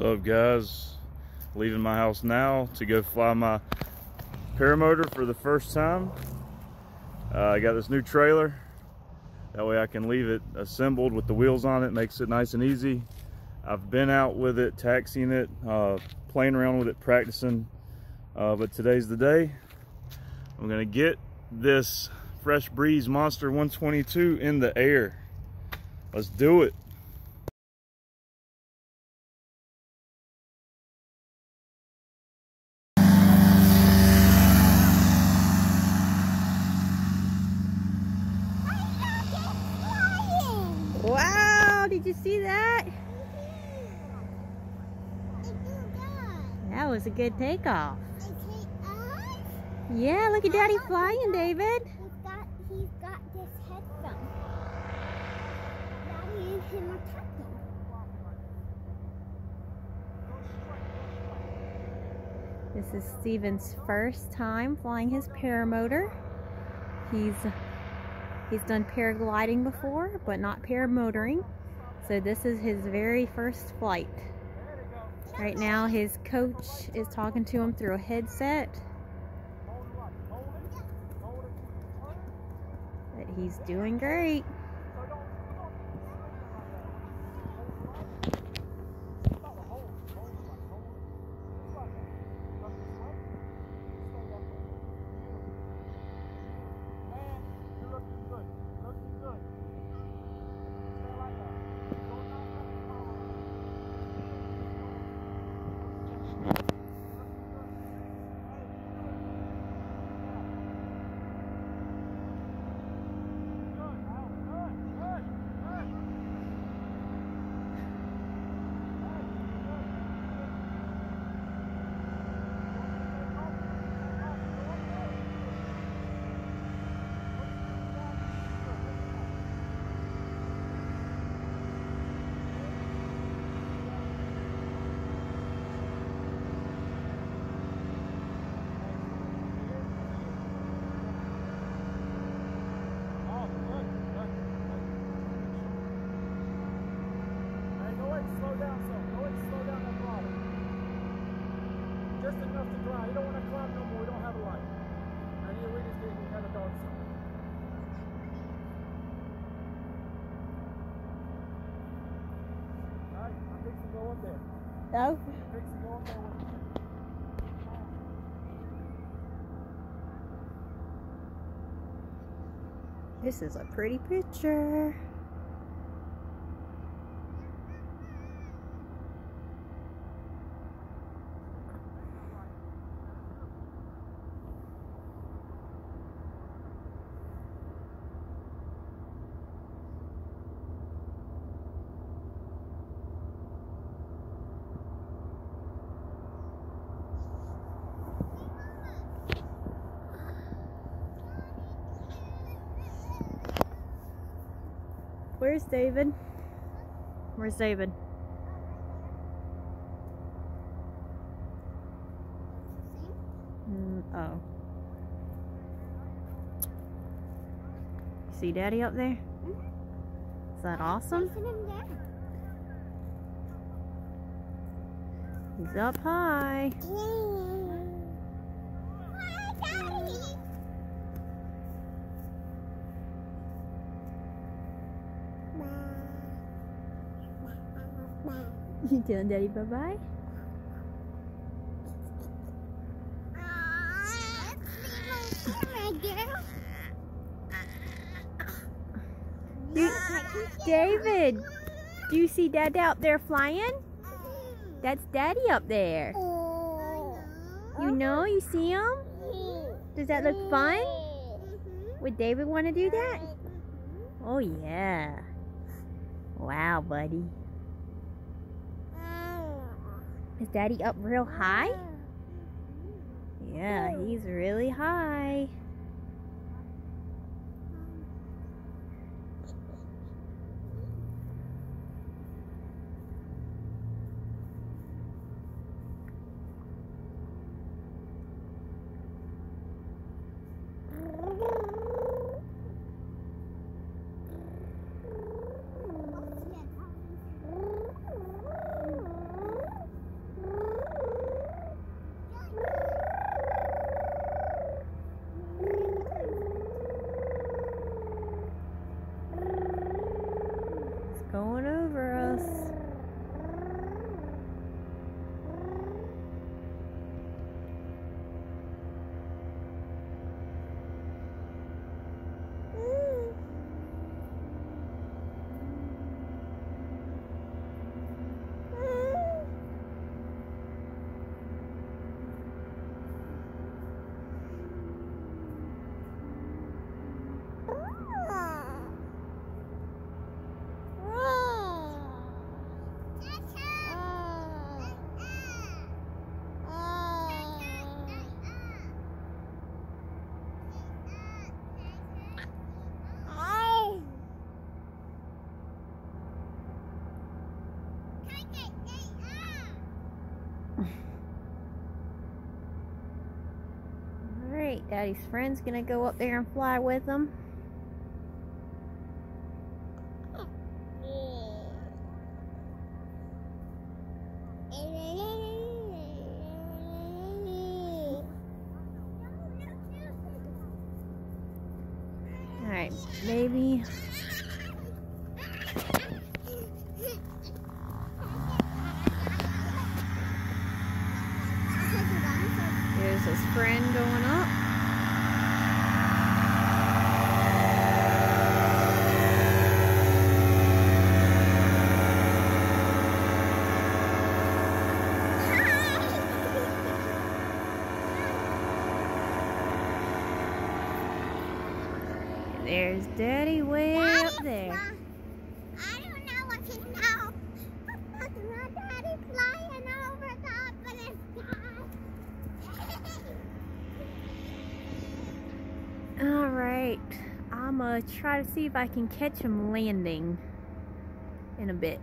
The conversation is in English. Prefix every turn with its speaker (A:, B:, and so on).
A: Up guys? Leaving my house now to go fly my paramotor for the first time. Uh, I got this new trailer. That way I can leave it assembled with the wheels on it, makes it nice and easy. I've been out with it, taxiing it, uh, playing around with it, practicing. Uh, but today's the day. I'm gonna get this Fresh Breeze Monster 122 in the air. Let's do it.
B: Wow, did you see that? That was a good takeoff. Yeah, look at Daddy flying, David.
C: He's got, he's got this headphone. Daddy and him are talking.
B: This is Steven's first time flying his paramotor. He's he's done paragliding before, but not paramotoring. So this is his very first flight. Right now his coach is talking to him through a headset. But he's doing great.
D: Just enough to climb. You don't want to climb no more. We don't have a light. And you, we just getting kind of dark side. I'm fixing to go up there.
B: Oh,
D: Fixing to go up there with you.
B: this is a pretty picture. Where's David? Where's David? Mm, oh. See Daddy up there? Is that awesome?
C: Send him down.
B: He's up high.
C: Hi, Daddy.
B: You telling Daddy bye bye? You, David, do you see Dad out there flying? That's Daddy up there. You know, you see him? Does that look fun? Would David want to do that? Oh, yeah. Wow, buddy. Is Daddy up real high? Yeah, he's really high. Daddy's friend's gonna go up there and fly with them. Alright. There's his friend going up. And there's Daddy way up there.
C: I don't know what to know. My daddy flying over top of the sky.
B: Alright, I'm gonna try to see if I can catch him landing in a bit.